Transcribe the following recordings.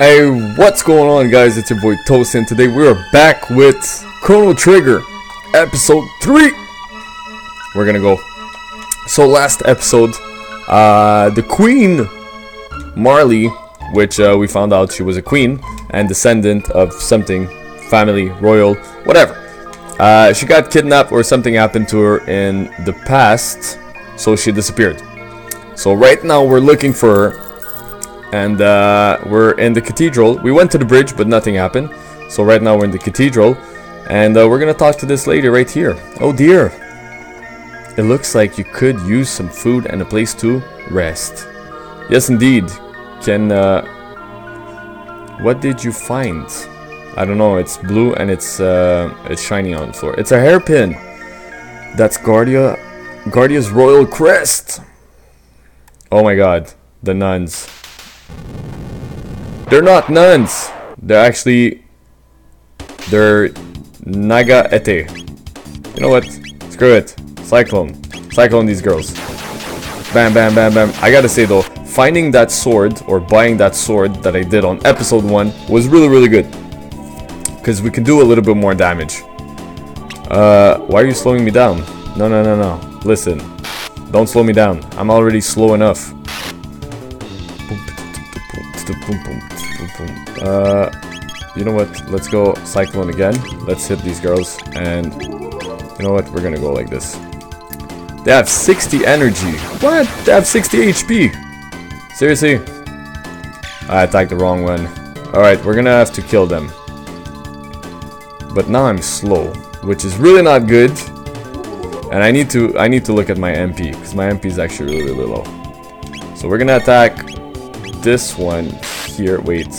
Hey, what's going on guys? It's your boy Toast today we are back with Chrono Trigger episode 3. We're gonna go. So last episode, uh, the queen, Marle, which uh, we found out she was a queen and descendant of something, family, royal, whatever. Uh, she got kidnapped or something happened to her in the past, so she disappeared. So right now we're looking for her and uh, we're in the cathedral. We went to the bridge, but nothing happened. So right now we're in the cathedral, and uh, we're gonna talk to this lady right here. Oh dear, it looks like you could use some food and a place to rest. Yes, indeed. Can uh, what did you find? I don't know. It's blue and it's uh, it's shiny on the floor. It's a hairpin. That's Guardia, Guardia's royal crest. Oh my God, the nuns. They're not nuns. They're actually they're Naga-ette. You know what? Screw it. Cyclone. Cyclone these girls. Bam bam bam bam. I gotta say though, finding that sword or buying that sword that I did on episode 1 was really really good. Cause we can do a little bit more damage. Uh why are you slowing me down? No no no no. Listen. Don't slow me down. I'm already slow enough. Uh, you know what? Let's go Cyclone again. Let's hit these girls. And you know what? We're gonna go like this. They have 60 energy. What? They have 60 HP. Seriously? I attacked the wrong one. Alright, we're gonna have to kill them. But now I'm slow, which is really not good. And I need to I need to look at my MP, because my MP is actually really, really low. So we're gonna attack this one here. Wait.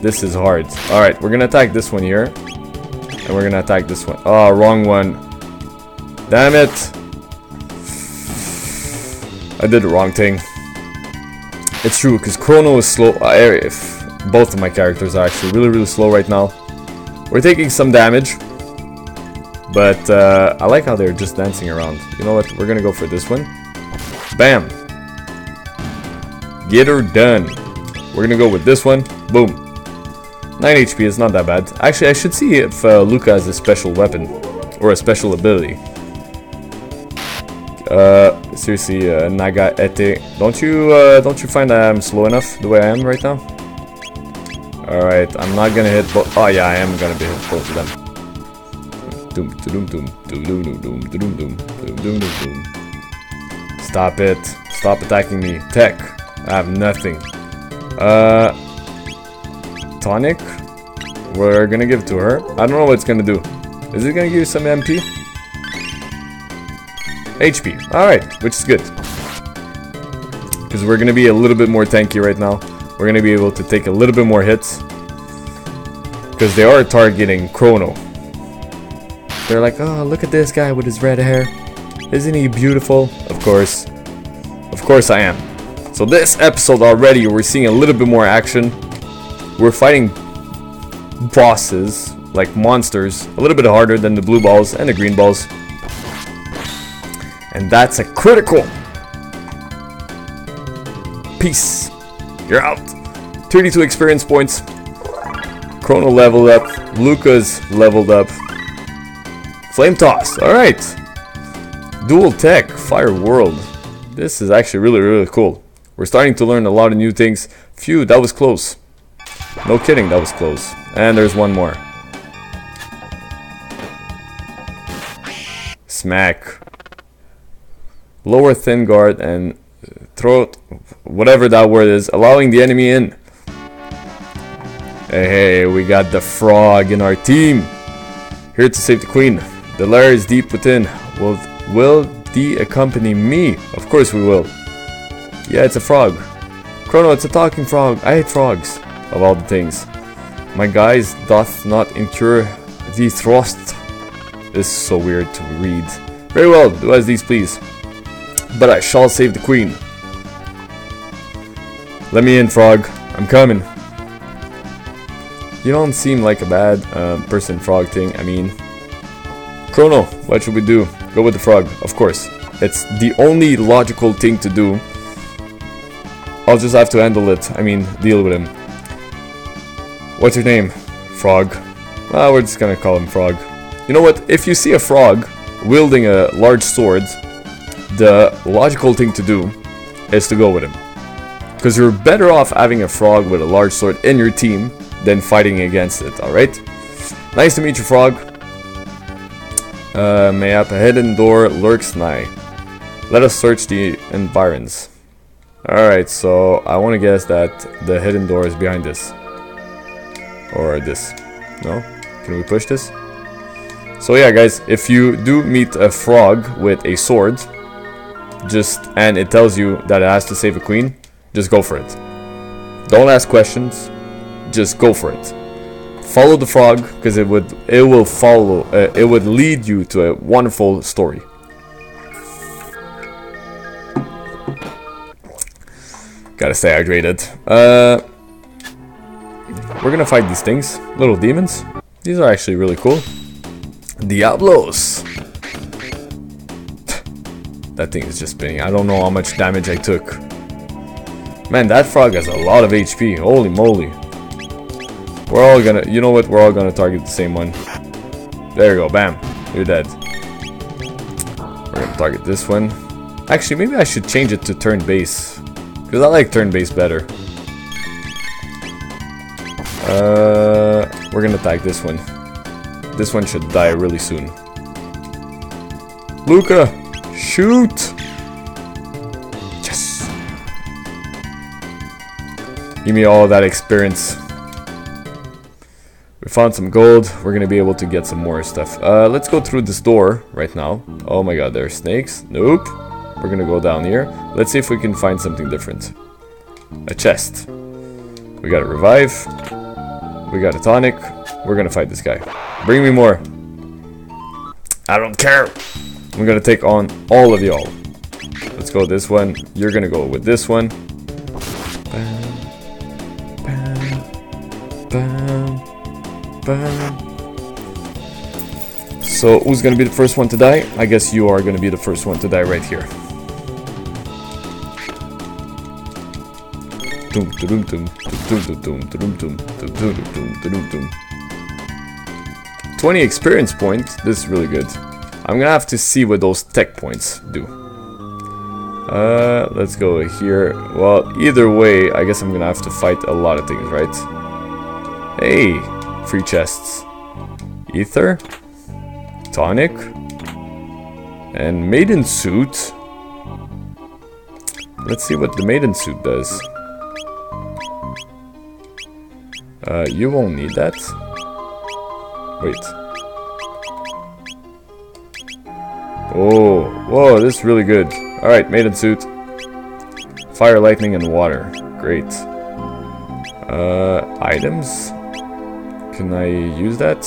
This is hard. Alright, we're gonna attack this one here. And we're gonna attack this one. Oh, wrong one. Damn it. I did the wrong thing. It's true, because Chrono is slow. Uh, if both of my characters are actually really, really slow right now. We're taking some damage. But uh, I like how they're just dancing around. You know what? We're gonna go for this one. Bam. Get her done. We're gonna go with this one. Boom. 9 HP is not that bad. Actually, I should see if uh, Lucca has a special weapon. Or a special ability. Uh, seriously, uh, Naga Ete. Don't you, uh, don't you find that I'm slow enough the way I am right now? Alright, I'm not gonna hit both. Oh yeah, I am gonna be hit both of them. Doom, doom, doom, doom, doom, doom, doom, doom, doom, doom, doom, doom. Stop it. Stop attacking me. Tech. I have nothing. Uh, tonic. We're gonna give to her. I don't know what it's gonna do. Is it gonna give you some MP? HP. Alright, which is good. Because we're gonna be a little bit more tanky right now. We're gonna be able to take a little bit more hits. Because they are targeting Chrono. They're like, oh, look at this guy with his red hair. Isn't he beautiful? Of course. Of course I am. So this episode already, we're seeing a little bit more action. We're fighting bosses, like monsters, a little bit harder than the blue balls and the green balls. And that's a critical. Peace. You're out. 32 experience points. Chrono leveled up. Lucas leveled up. Flame Toss. Alright. Dual Tech. Fire Whirl. This is actually really, really cool. We're starting to learn a lot of new things. Phew, that was close. No kidding, that was close. And there's one more. Smack. Lower thin guard and throat, whatever that word is, allowing the enemy in. Hey, we got the frog in our team. Here to save the queen. The lair is deep within. Will, will thee accompany me? Of course we will. Yeah, it's a frog. Chrono, it's a talking frog. I hate frogs, of all the things. My guise doth not incur the thrust. This is so weird to read. Very well, do as these please. But I shall save the queen. Let me in, frog. I'm coming. You don't seem like a bad uh, person frog thing, I mean. Chrono, what should we do? Go with the frog, of course. It's the only logical thing to do. I'll just have to handle it, I mean, deal with him. What's your name? Frog. Well, we're just gonna call him Frog. You know what? If you see a frog wielding a large sword, the logical thing to do is to go with him. Because you're better off having a frog with a large sword in your team than fighting against it, alright? Nice to meet you, Frog. Uh, mayhap a hidden door lurks nigh. Let us search the environs. Alright, so I want to guess that the hidden door is behind this. Or this. No? Can we push this? So yeah, guys, if you do meet a frog with a sword, just and it tells you that it has to save a queen, just go for it. Don't ask questions, just go for it. Follow the frog because it would it will follow uh, it would lead you to a wonderful story. Gotta stay hydrated. Uh, we're gonna fight these things, little demons. These are actually really cool. Diablos. that thing is just spinning. I don't know how much damage I took. Man, that frog has a lot of HP. Holy moly. We're all gonna, you know what? We're all gonna target the same one. There you go. Bam. You're dead. We're gonna target this one. Actually, maybe I should change it to turn base. Because I like turn base better. Uh, we're gonna attack this one. This one should die really soon. Lucca! Shoot! Yes! Give me all that experience. We found some gold. We're gonna be able to get some more stuff. Uh, let's go through this door right now. Oh my god, there are snakes. Nope. We're gonna go down here. Let's see if we can find something different. A chest. We got a revive. We got a tonic. We're gonna fight this guy. Bring me more. I don't care. I'm gonna take on all of y'all. Let's go this one. You're gonna go with this one. So who's gonna be the first one to die? I guess you are gonna be the first one to die right here. 20 experience points. This is really good. I'm gonna have to see what those tech points do. Uh, let's go here. Well, either way, I guess I'm gonna have to fight a lot of things, right? Hey, free chests. Ether, tonic, and maiden suit. Let's see what the maiden suit does. Uh, you won't need that. Wait. Oh, whoa, this is really good. Alright, maiden suit. Fire, lightning, and water. Great. Uh, items? Can I use that?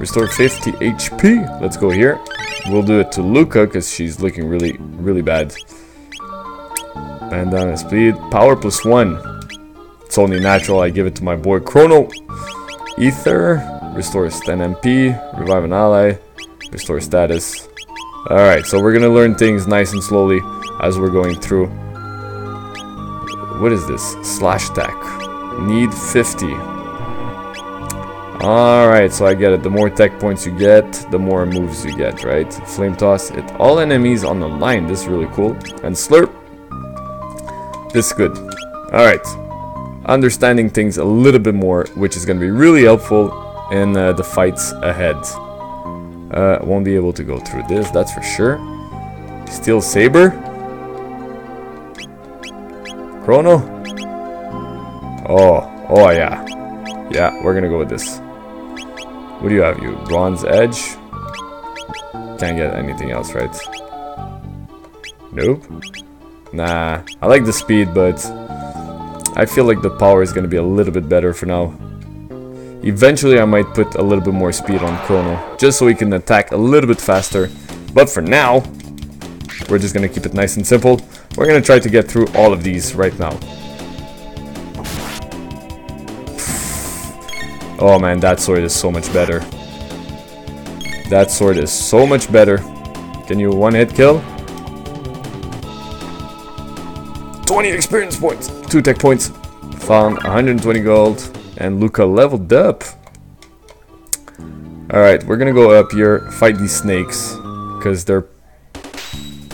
Restore 50 HP. Let's go here. We'll do it to Lucca because she's looking really, really bad. Bandana speed. Power plus one. It's only natural I give it to my boy Chrono. Ether. Restores 10 MP. Revive an ally. Restore status. Alright, so we're gonna learn things nice and slowly as we're going through. What is this? Slash attack. Need 50. Alright, so I get it. The more tech points you get, the more moves you get, right? Flame toss. It all enemies on the line. This is really cool. And slurp. This is good. Alright. Understanding things a little bit more, which is going to be really helpful in uh, the fights ahead. Uh, won't be able to go through this, that's for sure. Steel Saber. Chrono. Oh, oh yeah. Yeah, we're gonna go with this. What do you have, you? Bronze Edge? Can't get anything else, right? Nope. Nah, I like the speed, but I feel like the power is gonna be a little bit better for now. Eventually I might put a little bit more speed on Chrono, just so he can attack a little bit faster. But for now, we're just gonna keep it nice and simple. We're gonna try to get through all of these right now. Oh man, that sword is so much better. That sword is so much better. Can you one-hit kill? 20 experience points! 2 tech points. found 120 gold, and Lucca leveled up. Alright, we're gonna go up here, fight these snakes, because they're...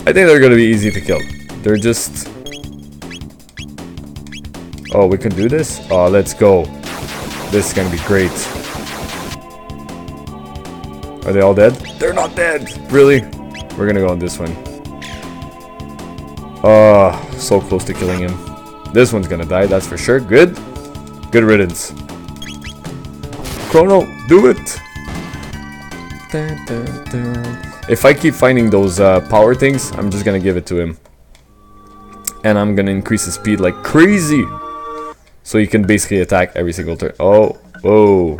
I think they're gonna be easy to kill. They're just... Oh, we can do this? Oh, let's go. This is gonna be great. Are they all dead? They're not dead! Really? We're gonna go on this one. Oh, so close to killing him. This one's gonna die, that's for sure. Good. Good riddance. Chrono, do it! If I keep finding those uh, power things, I'm just gonna give it to him. And I'm gonna increase his speed like crazy! So he can basically attack every single turn. Oh, whoa.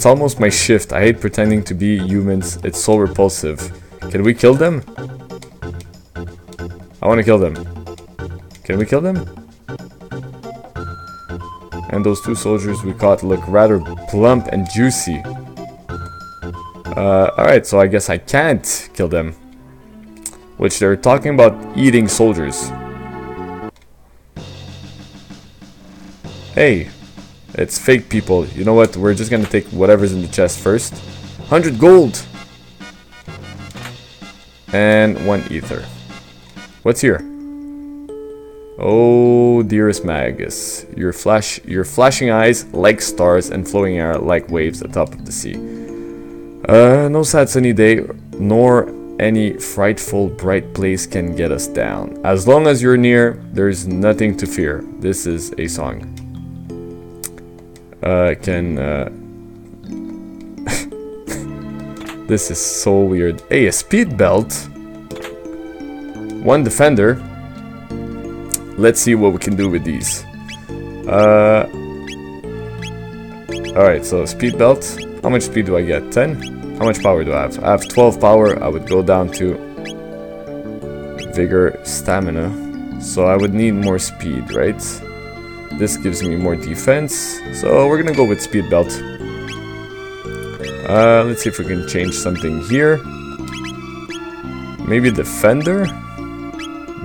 It's almost my shift. I hate pretending to be humans. It's so repulsive. Can we kill them? I want to kill them. Can we kill them? And those two soldiers we caught look rather plump and juicy. Uh, alright, so I guess I can't kill them. Which they're talking about eating soldiers. Hey, it's fake people. You know what? We're just gonna take whatever's in the chest first. 100 gold! And one ether. What's here? Oh, dearest Magus, your flash, your flashing eyes like stars and flowing air like waves atop of the sea. Uh, no sad sunny day, nor any frightful bright place can get us down. As long as you're near, there's nothing to fear. This is a song uh, can... Uh this is so weird. Hey, a speed belt. One defender. Let's see what we can do with these. Uh, Alright, so speed belt. How much speed do I get? 10? How much power do I have? I have 12 power. I would go down to vigor, stamina. So I would need more speed, right? This gives me more defense, so we're gonna go with speed belt. Uh, let's see if we can change something here. Maybe defender?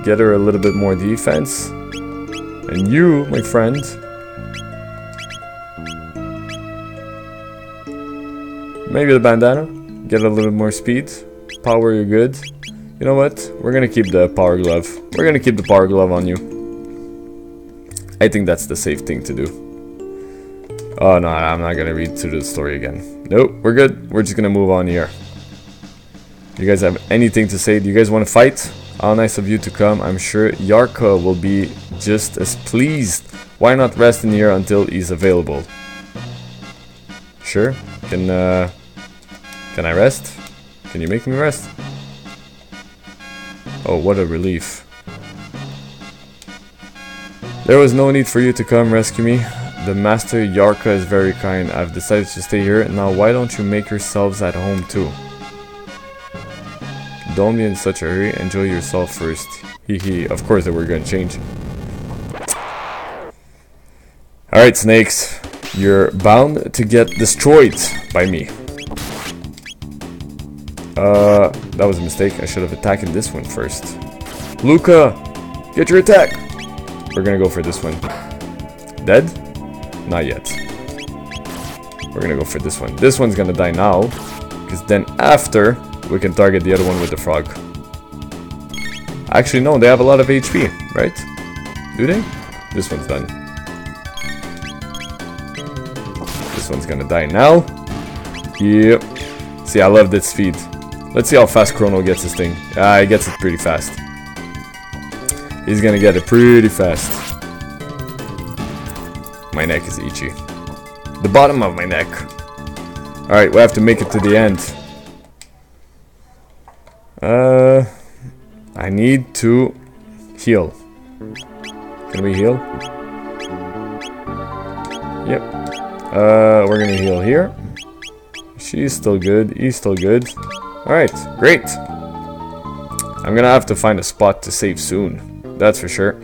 Get her a little bit more defense. And you, my friend. Maybe the bandana. Get a little bit more speed. Power, you're good. You know what? We're gonna keep the power glove. We're gonna keep the power glove on you. I think that's the safe thing to do. Oh no, I'm not gonna read through the story again. Nope, we're good. We're just gonna move on here. You guys have anything to say? Do you guys want to fight? How nice of you to come. I'm sure Yakra will be just as pleased. Why not rest in here until he's available? Sure. Can uh can I rest? Can you make me rest? Oh, what a relief. There was no need for you to come rescue me. The master Yakra is very kind. I've decided to stay here. Now why don't you make yourselves at home too? Don't be in such a hurry. Enjoy yourself first. Hee hee. Of course that we're gonna change. Alright snakes. You're bound to get destroyed by me. Uh, that was a mistake. I should have attacked this one first. Lucca! Get your attack! We're gonna go for this one. Dead? Not yet. We're gonna go for this one. This one's gonna die now. Because then after, we can target the other one with the frog. Actually, no, they have a lot of HP, right? Do they? This one's done. This one's gonna die now. Yep. See, I love this speed. Let's see how fast Chrono gets this thing. Ah, he gets it pretty fast. He's gonna get it pretty fast. My neck is itchy. The bottom of my neck. Alright, we have to make it to the end. Uh, I need to heal. Can we heal? Yep. Uh, we're gonna heal here. She's still good. He's still good. Alright, great. I'm gonna have to find a spot to save soon. That's for sure.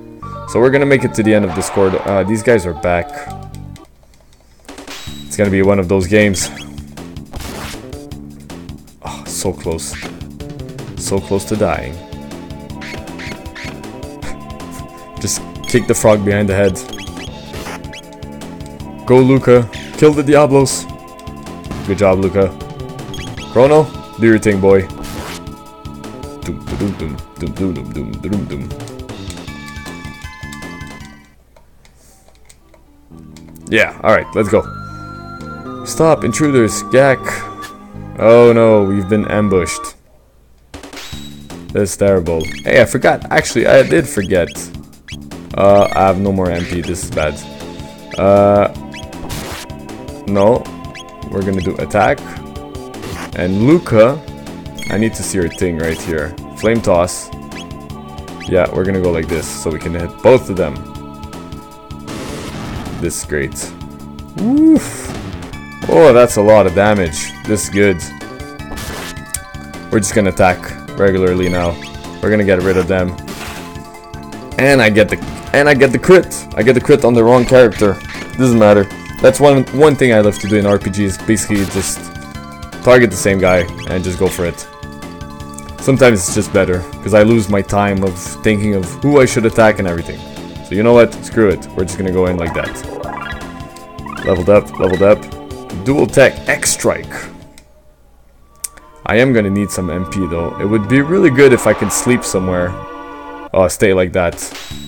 So we're gonna make it to the end of Discord. Uh, these guys are back. It's gonna be one of those games. Oh, so close. So close to dying. Just kick the frog behind the head. Go, Lucca. Kill the Diablos. Good job, Lucca. Chrono, do your thing, boy. Doom, doom, doom, doom, doom, doom, doom, doom, doom. Yeah, alright, let's go. Stop, intruders, Gak. Oh no, we've been ambushed. That's terrible. Hey, I forgot. Actually, I did forget. Uh, I have no more MP. This is bad. Uh, no. We're gonna do attack. And Lucca, I need to see your thing right here. Flame toss. Yeah, we're gonna go like this so we can hit both of them. This is great. Oh, that's a lot of damage. This is good. We're just gonna attack regularly now. We're gonna get rid of them. And I get the and I get the crit. I get the crit on the wrong character. Doesn't matter. That's one one thing I love to do in RPGs. Basically, just target the same guy and just go for it. Sometimes it's just better because I lose my time of thinking of who I should attack and everything. So you know what? Screw it. We're just gonna go in like that. Leveled up, leveled up. Dual tech X strike. I am gonna need some MP though. It would be really good if I could sleep somewhere. Oh, stay like that.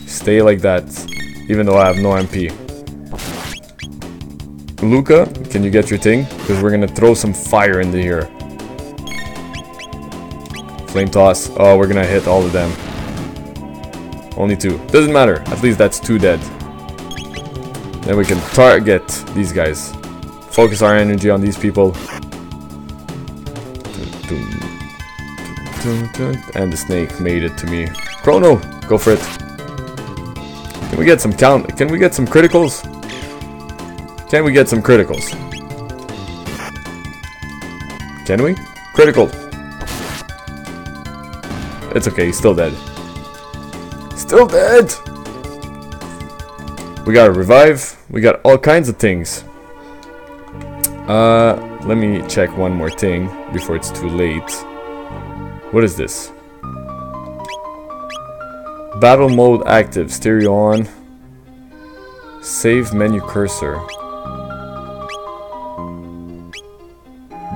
Stay like that. Even though I have no MP. Lucca, can you get your thing? Because we're gonna throw some fire into here. Flame toss. Oh, we're gonna hit all of them. Only two. Doesn't matter. At least that's two dead. Then we can target these guys. Focus our energy on these people. And the snake made it to me. Chrono, go for it. Can we get some count? Can we get some criticals? Can we get some criticals? Can we? Critical. It's okay, he's still dead. Still dead! We got a revive. We got all kinds of things. Uh, let me check one more thing before it's too late. What is this? Battle mode active, stereo on. Save menu cursor.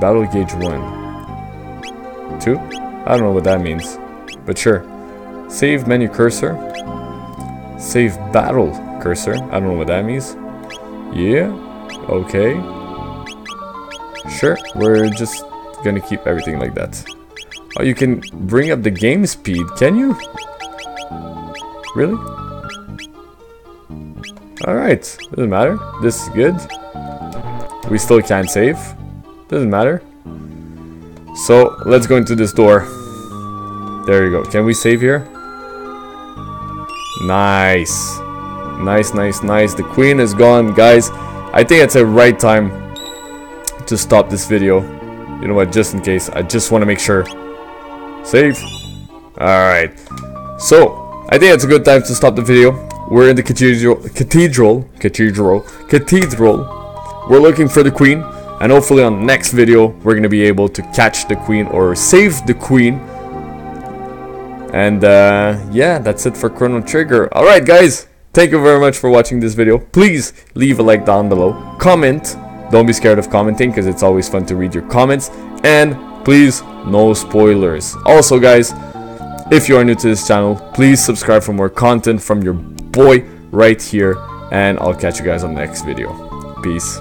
Battle gauge 1. 2? I don't know what that means. But sure. Save menu cursor. Save battle cursor. I don't know what that means. Yeah. Okay. Sure. We're just gonna keep everything like that. Oh, you can bring up the game speed, can you? Really? Alright, doesn't matter. This is good. We still can't save. Doesn't matter. So, let's go into this door. There you go. Can we save here? Nice. Nice, nice, nice. The queen is gone, guys. I think it's a right time to stop this video. You know what, just in case. I just want to make sure Save. Alright. So, I think it's a good time to stop the video. We're in the cathedral, cathedral, cathedral, cathedral. We're looking for the queen. And hopefully on the next video, we're going to be able to catch the queen or save the queen. And uh, yeah, that's it for Chrono Trigger. Alright guys, thank you very much for watching this video. Please leave a like down below. Comment. Don't be scared of commenting because it's always fun to read your comments. And please no spoilers also guys if you are new to this channel please subscribe for more content from your boy right here and i'll catch you guys on the next video peace